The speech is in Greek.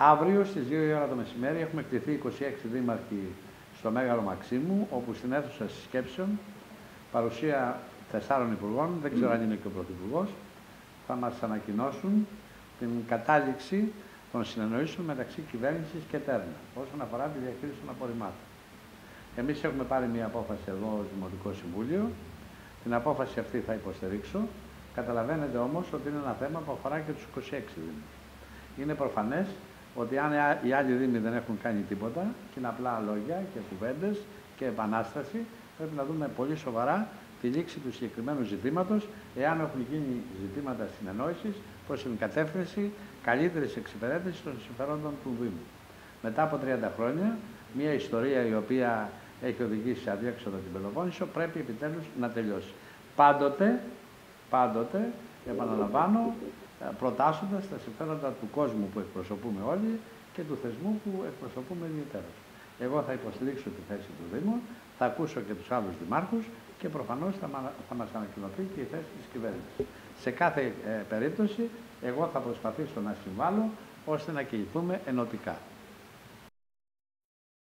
Αύριο στις 2 η ώρα το μεσημέρι έχουμε εκτεθεί 26 δήμαρχοι στο Μέγαρο Μαξίμου, όπου στην αίθουσα συσκέψεων, παρουσία τεσσάρων υπουργών, δεν ξέρω αν είναι και ο Πρωθυπουργός, θα μας ανακοινώσουν την κατάληξη των συνεννοήσεων μεταξύ κυβέρνησης και τέρνα όσον αφορά τη διαχείριση των απορριμμάτων. Εμείς έχουμε πάρει μια απόφαση εδώ ως Δημοτικό Συμβούλιο. Την απόφαση αυτή θα υποστηρίξω. Καταλαβαίνετε όμως ότι είναι ένα θέμα που αφορά και τους 26 Δήμους. Είναι προφανές ότι αν οι άλλοι Δήμοι δεν έχουν κάνει τίποτα και είναι απλά λόγια και κουβέντες και επανάσταση, πρέπει να δούμε πολύ σοβαρά τη λήξη του συγκεκριμένου ζητήματος, εάν έχουν γίνει ζητήματα συνεννόησης προ την κατεύθυνση καλύτερης εξυπηρέτησης των συμφερόντων του Δήμου. Μετά από 30 χρόνια, μια ιστορία η οποία έχει οδηγήσει σε αδιέξοδο την Πελοπόννησο πρέπει επιτέλους να τελειώσει. Πάντοτε, πάντοτε, επαναλαμβάνω, προτάσσοντας τα συμφέροντα του κόσμου που εκπροσωπούμε όλοι και του θεσμού που εκπροσωπούμε ιδιαίτερα. Εγώ θα υποστηρίξω τη θέση του Δήμου, θα ακούσω και τους άλλους δημάρχους και προφανώς θα, θα μας ανακοινωθεί και η θέση της κυβέρνησης. Σε κάθε ε, περίπτωση, εγώ θα προσπαθήσω να συμβάλλω ώστε να κινηθούμε ενωτικά.